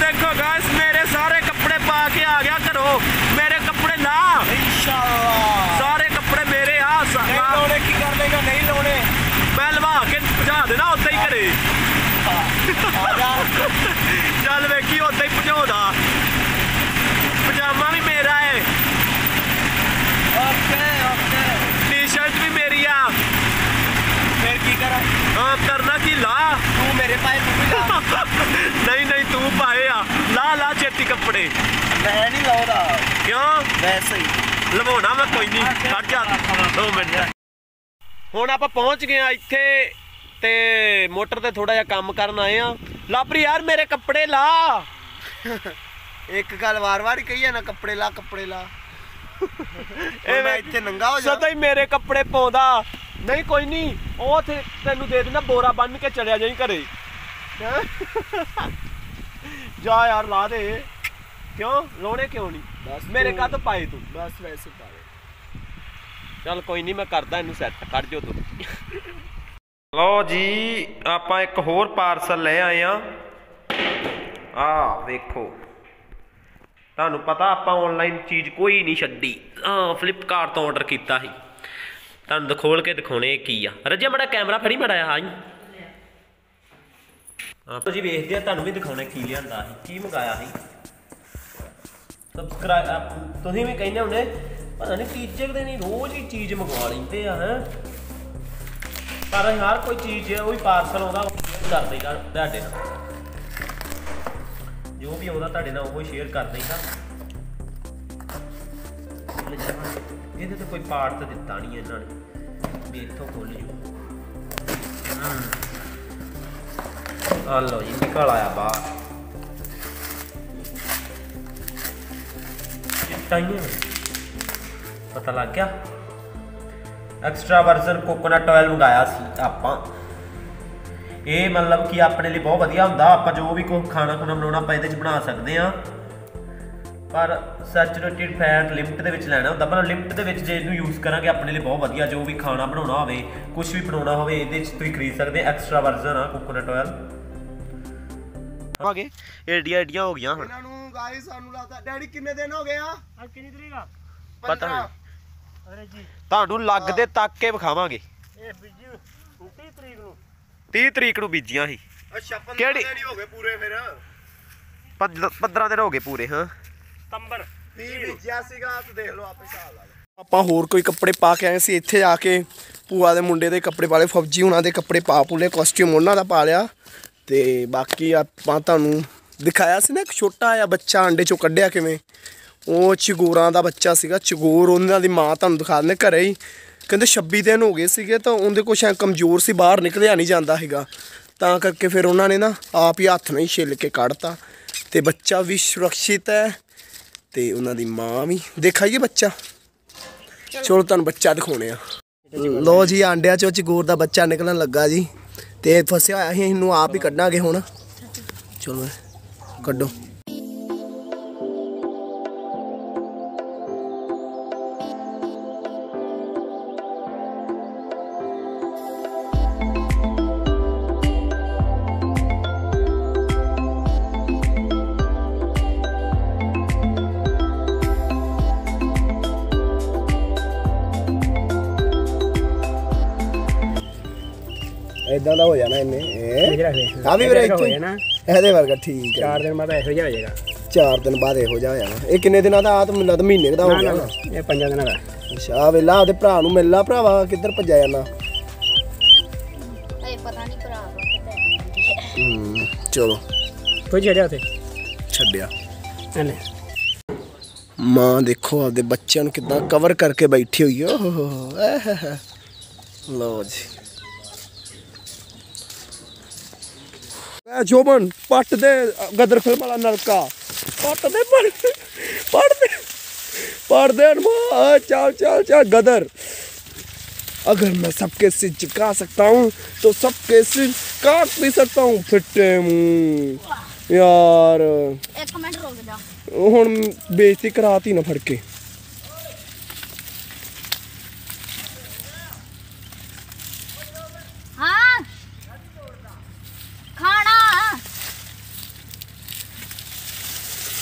ਦੇਖੋ ਗਾਇਸ ਮੇਰੇ ਸਾਰੇ ਕੱਪੜੇ ਪਾ ਕੇ ਆ ਗਿਆ ਘਰੋਂ ਮੇਰੇ ਕੱਪੜੇ ਲਾ ਇਨਸ਼ਾਅੱਲਾ ਸਾਰੇ ਕੱਪੜੇ ਮੇਰੇ ਆ ਸ- ਨਹੀਂ ਲਾ। ਲਾਉਣੇ ਕੀ ਕਰ ਲੇਗਾ ਨਹੀਂ ਲਾਉਣੇ ਮੈਂ ਲਵਾ ਕੇ ਭਜਾ ਦੇਣਾ ਉੱਦਾਂ ਹੀ ਘਰੇ ਆ ਜਾ ਚੱਲ ਵੇਖੀ ਉੱਦਾਂ ਹੀ ਭਜਾਉਂਦਾ ਪਜਾਮਾ ਵੀ ਮੇਰਾ ਏ ਓਕੇ ਓਕੇ ਟੀ-ਸ਼ਰਟ ਵੀ ਮੇਰੀ ਆ ਫਿਰ ਕੀ ਕਰਾਂ ਹਾਂ ਛੇਤੀ ਕੱਪੜੇ। ਮੈਂ ਨਹੀਂ ਲਾਉਂਦਾ। ਕਿਉਂ? ਵੈਸੇ ਹੀ ਲਵਾਉਣਾ ਮੈਂ ਕੋਈ ਨਹੀਂ। ਖੜ ਜਾ। 2 ਮਿੰਟ। ਹੁਣ ਆਪਾਂ ਪਹੁੰਚ ਗਏ ਆ ਇੱਥੇ ਤੇ ਮੋਟਰ ਤੇ ਥੋੜਾ ਜਿਹਾ ਕੰਮ ਕਰਨ ਆਏ ਆ ਲਾਪਰੀ ਯਾਰ ਮੇਰੇ ਕੱਪੜੇ ਲਾ। ਇੱਕ ਗੱਲ ਵਾਰ-ਵਾਰ ਹੀ ਕਹੀ ਨਾ ਕੱਪੜੇ ਲਾ ਕੱਪੜੇ ਲਾ। ਇਹ ਮੈਂ ਇੱਥੇ ਨੰਗਾ ਹੋ ਜਾ। ਸਦਾ ਹੀ ਮੇਰੇ ਕੱਪੜੇ ਪਾਉਂਦਾ। ਨਹੀਂ ਕੋਈ ਨਹੀਂ। ਉਹ ਤੇ ਤੈਨੂੰ ਦੇ ਦੇਣਾ ਬੋਰਾ ਬੰਨ ਕੇ ਚਲਿਆ ਜਾਈ ਘਰੇ? ਜਾ ਯਾਰ ਲਾ ਦੇ। ਕਿਉਂ? ਲੋਣੇ ਕਿਉਂ ਨਹੀਂ? ਬਸ ਮੇਰੇ ਤੋਂ ਪਾਏ ਤੂੰ। ਬਸ ਵੈਸੇ ਪਾ ਲੈ ਚੱਲ ਕੋਈ ਨਹੀਂ ਮੈਂ ਕਰਦਾ ਇਹਨੂੰ ਸੈੱਟ ਕਰ ਜੋ ਤੂੰ। ਲਓ ਜੀ ਆਪਾਂ ਇੱਕ ਹੋਰ ਪਾਰਸਲ ਲੈ ਆਏ ਆ। ਆ ਵੇਖੋ। ਤੁਹਾਨੂੰ ਪਤਾ ਆਪਾਂ ਆਨਲਾਈਨ ਚੀਜ਼ ਕੋਈ ਨਹੀਂ ਛੱਡੀ। ਆ ਫਲਿੱਪਕਾਰਟ ਤੋਂ ਆਰਡਰ ਕੀਤਾ ਸੀ। ਤੁਹਾਨੂੰ ਦਿਖੋਲ ਕੇ ਦਿਖਾਉਣੇ ਕੀ ਆ। ਰੱਜੇ ਮੜਾ ਕੈਮਰਾ ਫੜੀ ਮੜਾ ਆ। ਆਪਾਂ ਜੀ ਵੇਖਦੇ ਆ ਤੁਹਾਨੂੰ ਵੀ ਦਿਖਾਉਣੇ ਕੀ ਲਿਆਂਦਾ ਸੀ ਕੀ ਮੰਗਾਇਆ ਸੀ। ਸਬਸਕ੍ਰਾਈਬ ਤੁਸੀਂ ਵੀ ਕਹਿੰਦੇ ਹੁੰਦੇ, ਪਤਾ ਨਹੀਂ ਤੀਜੇ ਦਿਨ ਹੀ ਰੋਜ਼ ਹੀ ਚੀਜ਼ ਮੰਗਵਾ ਲੈਂਦੇ ਆ, ਹੈ। ਪਰ ਅਸੀਂ ਕੋਈ ਚੀਜ਼ ਹੈ ਉਹ ਵੀ ਪਾਰਸਲ ਆਉਂਦਾ ਕਰ ਦੇਗਾ ਤੁਹਾਡੇ ਨਾਲ। ਜੋ ਵੀ ਆਉਂਦਾ ਤੁਹਾਡੇ ਨਾਲ ਉਹ ਸ਼ੇਅਰ ਕਰ ਦੇਗਾ। ਇਹਦੇ ਤੇ ਕੋਈ ਪਾਰਟ ਤਾਂ ਦਿੱਤਾ ਨਹੀਂ ਇਹਨਾਂ ਨੇ। ਵੀ ਇੱਥੋਂ ਖੋਲ ਜੂ। ਆ ਲਓ ਜੀ, ਨਿਕਲ ਆਇਆ ਬਾਹਰ। ਟਾਈਮ ਪਤਾ ਲੱਗ ਗਿਆ ਐਕਸਟਰਾ ਵਰਜ਼ਨ ਕੋਕੋਨਟ ਆਇਲ ਮੰਗਾਇਆ ਸੀ ਆਪਾਂ ਇਹ ਮਤਲਬ ਕਿ ਆਪਣੇ ਲਈ ਬਹੁਤ ਵਧੀਆ ਹੁੰਦਾ ਆਪਾਂ ਜੋ ਵੀ ਕੋਈ ਖਾਣਾ ਖੁਣਾ ਬਣਾਉਣਾ ਆਪਾਂ ਇਹਦੇ ਚ ਬਣਾ ਸਕਦੇ ਆ ਪਰ ਸੈਚੂਰੇਟਿਡ ਫੈਟ ਲਿਮਟ ਦੇ ਵਿੱਚ ਲੈਣਾ ਹੁੰਦਾ ਪਰ ਲਿਮਟ ਦੇ ਵਿੱਚ ਜੇ ਇਹਨੂੰ ਯੂਜ਼ ਕਰਾਂਗੇ ਆਪਣੇ ਲਈ ਬਹੁਤ ਵਧੀਆ ਜੋ ਵੀ ਖਾਣਾ ਬਣਾਉਣਾ ਹੋਵੇ ਕੁਝ ਵੀ ਬਣਾਉਣਾ ਹੋਵੇ ਇਹਦੇ ਚ ਤੁਸੀਂ ਖਰੀਦ ਸਕਦੇ ਐਕਸਟਰਾ ਵਰਜ਼ਨ ਆ ਕੋਕੋਨਟ ਆਇਲ ਆਗੇ ਏਡੀਆਂ ਏਡੀਆਂ ਹੋ ਗਈਆਂ ਹੁਣ ਗਾਇਸ ਸਾਨੂੰ ਲੱਗਦਾ। ਡੈਡੀ ਕਿੰਨੇ ਦਿਨ ਹੋ ਗਏ ਆ? ਅੱਜ ਕਿੰਨੀ ਤਰੀਕ ਆ? ਪਤਾ ਨਹੀਂ। ਅਰੇ ਜੀ। ਤੁਹਾਨੂੰ ਲੱਗਦੇ ਤੱਕ ਕੇ ਵਿਖਾਵਾਂਗੇ। ਇਹ ਬੀਜੀ 30 ਤਰੀਕ ਨੂੰ। 30 ਤਰੀਕ ਨੂੰ ਬੀਜੀਆਂ ਸੀ। ਅੱਛਾ 15 ਕਿਹੜੀ? ਦਿਨ ਹੀ ਹੋ ਗਏ ਪੂਰੇ ਫਿਰ। 15 ਦਿਨ ਹੋ ਗਏ ਪੂਰੇ ਹਾਂ। ਸਤੰਬਰ। 30 ਬੀਜਿਆ ਸੀਗਾ ਤੇ ਦੇਖ ਲਓ ਆਪੇ ਹਿਸਾਬ ਲਾ ਲਓ। ਆਪਾਂ ਹੋਰ ਕੋਈ ਕੱਪੜੇ ਪਾ ਕੇ ਆਏ ਸੀ ਇੱਥੇ ਆ ਕੇ ਭੂਆ ਦੇ ਮੁੰਡੇ ਦੇ ਕੱਪੜੇ ਪਾ ਲਏ ਫੌਜੀ ਉਹਨਾਂ ਦੇ ਕੱਪੜੇ ਪਾ ਪੁਲੇ ਕਾਸਟਿਊਮ ਉਹਨਾਂ ਦਾ ਪਾ ਲਿਆ। ਤੇ ਬਾਕੀ ਆਪਾਂ ਤੁਹਾਨੂੰ ਦਿਖਾਇਆ ਸੀ ਨਾ ਇੱਕ ਛੋਟਾ ਜਿਹਾ ਬੱਚਾ ਅੰਡੇ ਚੋਂ ਕੱਢਿਆ ਕਿਵੇਂ। ਉਹ ਚਗੋਰਾਂ ਦਾ ਬੱਚਾ ਸੀਗਾ, ਚਗੋਰ, ਉਹਨਾਂ ਦੀ ਮਾਂ ਤੁਹਾਨੂੰ ਦਿਖਾ ਦਿੰਦੇ ਘਰੇ ਹੀ। ਕਹਿੰਦੇ 26 ਦਿਨ ਹੋ ਗਏ ਸੀਗੇ ਤਾਂ ਉਹਦੇ ਕੁਛ ਕਮਜ਼ੋਰ ਸੀ, ਬਾਹਰ ਨਿਕਲਿਆ ਨਹੀਂ ਜਾਂਦਾ ਹੈਗਾ ਤਾਂ ਕਰਕੇ ਫਿਰ ਉਹਨਾਂ ਨੇ ਨਾ ਆਪ ਹੀ ਹੱਥ ਨਾਲ ਹੀ ਛਿੱਲ ਕੇ ਕੱਢਤਾ। ਤੇ ਬੱਚਾ ਵੀ ਸੁਰੱਖਿਅਤ ਹੈ ਤੇ ਉਹਨਾਂ ਦੀ ਮਾਂ ਵੀ। ਦੇਖਾਈਏ ਬੱਚਾ। ਚਲੋ ਤੁਹਾਨੂੰ ਬੱਚਾ ਦਿਖਾਉਣੇ ਆ। ਲੋ ਜੀ, ਆਂਡਿਆਂ ਚੋਂ ਚਗੋਰ ਦਾ ਬੱਚਾ ਨਿਕਲਣ ਲੱਗਾ ਜੀ। ਤੇ ਫਸਿਆ ਹੋਇਆ ਸੀ ਇਹਨੂੰ ਆਪ ਹੀ ਕੱਢਾਂਗੇ ਹੁਣ। ਚਲੋ। ਕੱਢੋ ਇਦਾਂ ਦਾ ਹੋ ਜਾਣਾ ਇਹਨੇ ਆ ਵੀ ਵੀਰੇ ਇੱਥੇ ਨਾ ਇਹਦੇ ਵਰਗਾ ਠੀਕ ਹੈ। 4 ਦਿਨ ਬਾਅਦ ਇਹੋ ਜਿਹਾ ਹੋ ਜਾਏਗਾ। ਚਾਰ ਦਿਨ ਬਾਅਦ ਇਹੋ ਜਿਹਾ ਹੋ ਜਾਣਾ। ਇਹ ਕਿੰਨੇ ਦਿਨਾਂ ਦਾ? ਆ ਤਾਂ ਮਹੀਨੇ ਦਾ ਹੋ ਗਿਆ ਨਾ ਇਹ ਪੰਜਾਂ ਦਿਨਾਂ ਦਾ। ਅੱਛਾ ਆ ਵੇਲਾ ਉਹਦੇ ਭਰਾ ਨੂੰ ਮਿਲ ਲਾ ਭਰਾਵਾ ਕਿੱਧਰ ਭੱਜਿਆ ਜਾਂਦਾ? ਇਹ ਪਤਾ ਨਹੀਂ ਭਰਾ ਹੂੰ। ਚਲੋ। ਕੋਈ ਜਿਹੜਾ ਉੱਥੇ? ਛੱਡਿਆ। ਇਹਨੇ ਮਾਂ ਦੇਖੋ ਆਪਦੇ ਬੱਚਿਆਂ ਨੂੰ ਕਿਦਾਂ ਕਵਰ ਕਰਕੇ ਬੈਠੀ ਹੋਈ ਓ ਹੋ ਹੋ ਐ ਲਓ ਜੀ। ਐ ਜੋਬਨ ਪੱਟ ਦੇ ਗਦਰ ਫਿਲਮ ਵਾਲਾ ਨਲਕਾ ਪੱਟ ਦੇ ਪੱਟ ਪੱਟ ਦੇ पढ़ दे माँ चल चल चल गदर अगर मैं सबके सिर झुका सकता हूँ तो सबके सिर काट भी सकता हूँ फिट्टे मुंह यार ਇੱਕ ਮਿੰਟ ਰੁਕ ਜਾ ਹੁਣ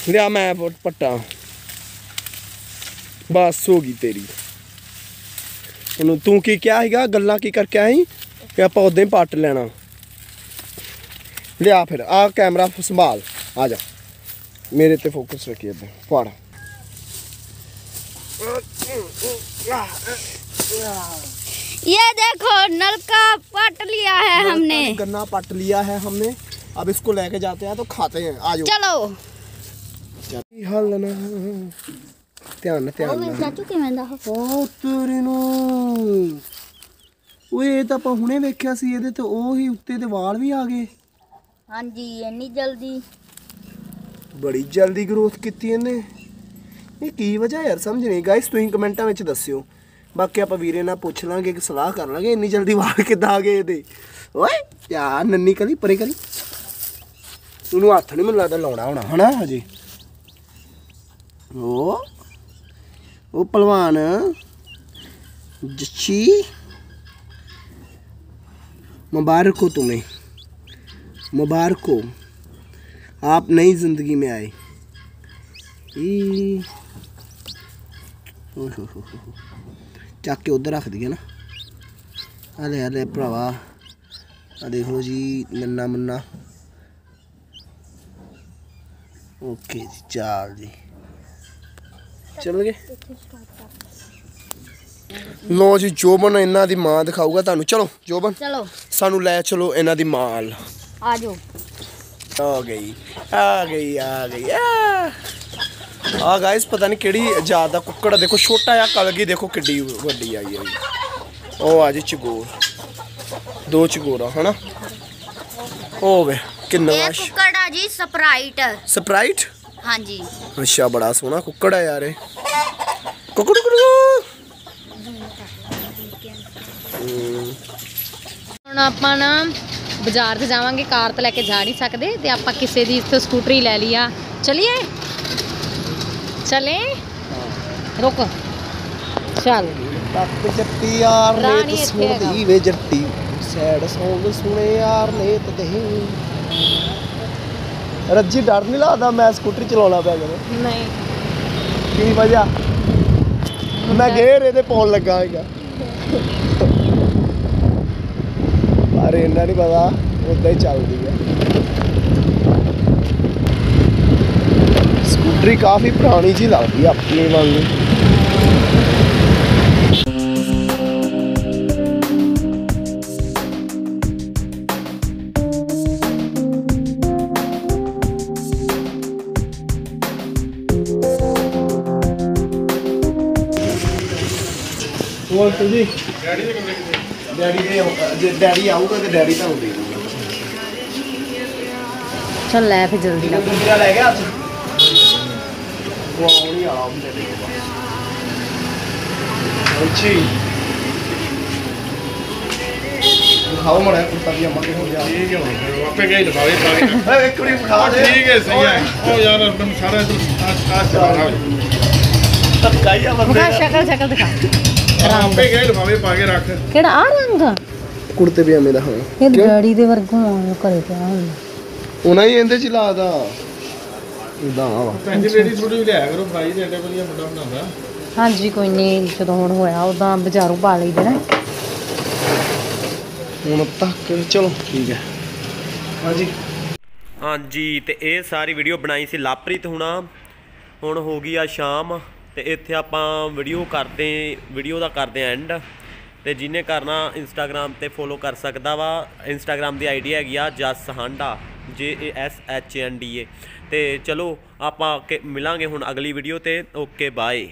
लिया मैं पट्टा बस होगी तेरी तू की क्या है गल की करके आई क्या पौधे पट लेना लिया फिर आ कैमरा संभाल आ जा मेरे ते फोकस रखिए अब पढ़ ये देखो नलका पट लिया है हमने। गन्ना पट लिया है हमने। अब इसको लेके जाते हैं तो खाते हैं। आज चलो। ਹੱਲ ਨਾ? ਧਿਆਨ ਨਾਲ ਧਿਆਨ ਉਹ ਨਾਲ। ਚਾਚੂ ਕਿਵੇਂ ਦਾ? ਉਹ? ਉਹ ਤੇਰੇ ਨੂੰ ਓਏ ਇਹ ਤਾਂ ਆਪਾਂ ਹੁਣੇ ਵੇਖਿਆ ਸੀ ਇਹਦੇ ਤੇ ਉਹ ਹੀ ਉੱਤੇ ਤੇ ਵਾਲ ਵੀ ਆ ਗਏ। ਹਾਂਜੀ ਇੰਨੀ ਜਲਦੀ। ਬੜੀ ਜਲਦੀ ਗਰੋਥ ਕੀਤੀ ਇਹਨੇ। ਇਹ ਕੀ ਵਜ੍ਹਾ ਯਾਰ ਸਮਝ ਨਹੀਂ। ਗਾਇਸ ਤੁਸੀਂ ਕਮੈਂਟਾਂ ਵਿੱਚ ਦੱਸਿਓ। ਬਾਕੀ ਆਪਾਂ ਵੀਰੇ ਨਾਲ ਪੁੱਛ ਲਾਂਗੇ ਕਿ ਸਲਾਹ ਕਰ ਲਾਂਗੇ ਇੰਨੀ ਜਲਦੀ ਵਾਲ ਕਿੱਦਾਂ ਆ ਗਏ ਇਹਦੇ। ਓਏ ਯਾਰ ਨੰਨੀ ਕਲੀ ਪਰੇ ਕਲੀ। ਉਹਨੂੰ ਹੱਥ ਨਹੀਂ ਮੈਨੂੰ ਲੱਗਦਾ ਲਾਉਣਾ ਹੋਣਾ ਹਨਾ ਹਜੇ? ओ ओ जच्छी मुबारक हो तुम्हें, मुबारक हो आप नई ज़िंदगी में आए। चक के उधर रख दिया ना। अरे हले भरावा, आ जी, नन्ना मुन्ना। ओके जी, चाल जी। ਚੱਲ ਲੋ ਜੀ ਜੋਬਨ ਇਹਨਾਂ ਦੀ ਮਾਂ ਦਿਖਾਊਗਾ ਤੁਹਾਨੂੰ। ਚਲੋ ਜੋਬਨ ਚਲੋ। ਸਾਨੂੰ ਲੈ ਚਲੋ ਇਹਨਾਂ ਦੀ ਮਾਂ ਆ ਜਾਓ। ਆ ਗਈ ਆ ਗਈ ਆ ਗਈ ਆ। ਗਾਇਸ ਪਤਾ ਨਹੀਂ ਕਿਹੜੀ ਜਾਤ ਕੁੱਕੜ ਦੇਖੋ ਛੋਟਾ ਜਿਹਾ ਕਲਗੀ ਦੇਖੋ ਕਿੱਡੀ ਵੱਡੀ ਆਈ ਹੈ ਉਹ ਆ ਜੀ ਚਗੋਰ। ਦੋ ਚਗੋਰਾ ਹਨਾ? ਉਹ ਵੇ ਕਿੰਨਾ ਕੁੱਕੜ ਆ ਜੀ ਸਪਰਾਈਟ ਸਪਰਾਈਟ जी ਅੱਛਾ ਬੜਾ ਸੋਹਣਾ ਕੁੱਕੜ ਆ ਯਾਰ ਇਹ। ਕੁੱਕੜ ਕੁੱਕੜ ਹੁਣ ਆਪਾਂ ਨਾ ਬਾਜ਼ਾਰ 'ਚ ਜਾਵਾਂਗੇ ਕਾਰ ਤੇ ਲੈ ਕੇ ਜਾ ਨਹੀਂ ਸਕਦੇ ਤੇ ਆਪਾਂ ਕਿਸੇ ਦੀ ਇੱਥੇ ਸਕੂਟਰੀ ਲੈ ਲਈ ਆ। ਚਲਿਏ? ਚਲੇ? ਰੁਕ। ਚੱਲ। ਤੱਕ ਜੱਟੀ ਯਾਰ ਰਾਣੀ ਨੇ ਇੱਥੇ ਵੇ ਜੱਟੀ। ਸੈਡ ਸੌਂਗ ਸੁਣੇ ਯਾਰ ਨੇ ਤੇ ਰੱਜੀ ਡਰ ਨਹੀਂ ਲੱਗਦਾ ਮੈਂ ਸਕੂਟਰੀ ਚਲਾਉਣਾ ਪਿਆ ਕਰੇ ਨਹੀਂ। ਕੀ ਵਜ੍ਹਾ? ਮੈਂ ਗੇਰ ਇਹਦੇ ਪਾਉਣ ਲੱਗਾ ਹੈਗਾ ਪਰ ਇਹਨਾਂ ਨਹੀਂ ਪਤਾ ਉਦਾਂ ਹੀ ਚੱਲਦੀ ਹੈ ਸਕੂਟਰੀ ਕਾਫੀ ਪੁਰਾਣੀ ਜੀ ਲੱਗਦੀ ਆਪਣੀ ਵਾਂਗੂ। ਹੋਰ ਤੁਸੀਂ ਡੈਡੀ ਦੇ ਜੇ ਡੈਡੀ ਆਊਗਾ ਤੇ ਡੈਡੀ ਤੁਹਾਨੂੰ ਦੇ ਦੂਗਾ ਚੱਲ ਲੈ ਫਿਰ ਜਲਦੀ ਨਾਲ ਦੂਜਾ ਲੈ ਗਿਆ ਅੱਜ ਉਹ ਆਉਣੀ ਆ ਹੁੰਦੇ ਦੇ ਅੱਛੀ। ਖਾਓ ਮੜਾ ਕੁੱਤਾ ਵੀ ਅੰਮਾ ਕੇ ਹੋ ਗਿਆ ਠੀਕ ਹੈ ਆਪੇ ਗਏ ਲਫਾਵੇ ਪਾ ਕੇ ਓਏ ਇੱਕ ਵਾਰੀ ਖਾ ਦੇ। ਠੀਕ ਹੈ ਸਹੀ ਹੈ। ਉਹ ਯਾਰ ਅਰਦਮ ਸਾਰਾ ਇਧਰ ਆਸ ਆਸ ਚਲਾ ਧੱਕਾਈਆ ਬੰਦੇ ਦਿਖਾ ਸ਼ਕਲ ਸ਼ਕਲ ਦਿਖਾ। ਆਪੇ ਗਏ ਲਫਾਵੇ ਪਾ ਕੇ ਰੱਖ। ਕਿਹੜਾ ਆ ਰੰਗ? ਕੁੜਤੇ ਪਜਾਮੇ ਦਾ ਹਾਂ ਇਹ ਡੈਡੀ ਦੇ ਵਰਗੋਂ ਆ ਘਰੇ ਪਿਆ ਹੁੰਦਾ ਉਹਨਾਂ ਹੀ ਇਹਦੇ ਚ ਲਾਦਾ ਇਦਾਂ ਆ ਵਾ। ਭੈਣ ਜੀ ਲੇਡੀ ਥੋੜੀ ਲਿਆ ਕਰੋ ਫਰਾਈ ਦੇ ਐਡੇ ਵਧੀਆ ਮੁੰਡਾ ਬਣਾਉਂਦਾ। ਹਾਂਜੀ ਕੋਈ ਨਹੀਂ ਜਦੋਂ ਹੁਣ ਹੋਇਆ ਉਦਾਂ ਬਾਜ਼ਾਰੋਂ ਪਾ ਲਈਦੇ ਨਾ। ਹੁਣ ਤੱਕ ਚਲੋ ਠੀਕ ਹੈ। ਹਾਂਜੀ। ਹਾਂਜੀ ਤੇ ਇਹ ਸਾਰੀ ਵੀਡੀਓ ਬਣਾਈ ਸੀ ਲਾਪ੍ਰੀਤ ਹੁਣਾ। ਹੁਣ ਹੋ ਗਈ ਆ ਸ਼ਾਮ। ਤੇ ਇੱਥੇ ਆਪਾਂ ਵੀਡੀਓ ਕਰਦੇ ਵੀਡੀਓ ਦਾ ਕਰਦੇ ਆ ਐਂਡ ਤੇ ਜਿਹਨੇ ਕਰਨਾ ਇੰਸਟਾਗ੍ਰam ਤੇ ਫੋਲੋ ਕਰ ਸਕਦਾ ਵਾ। ਇੰਸਟਾਗ੍ਰam ਦੀ ਆਈਡੀ ਹੈਗੀ ਆ Jas Handa, J A S H A N D ਤੇ ਚਲੋ ਆਪਾਂ ਮਿਲਾਂਗੇ ਹੁਣ ਅਗਲੀ ਵੀਡੀਓ ਤੇ। Okay bye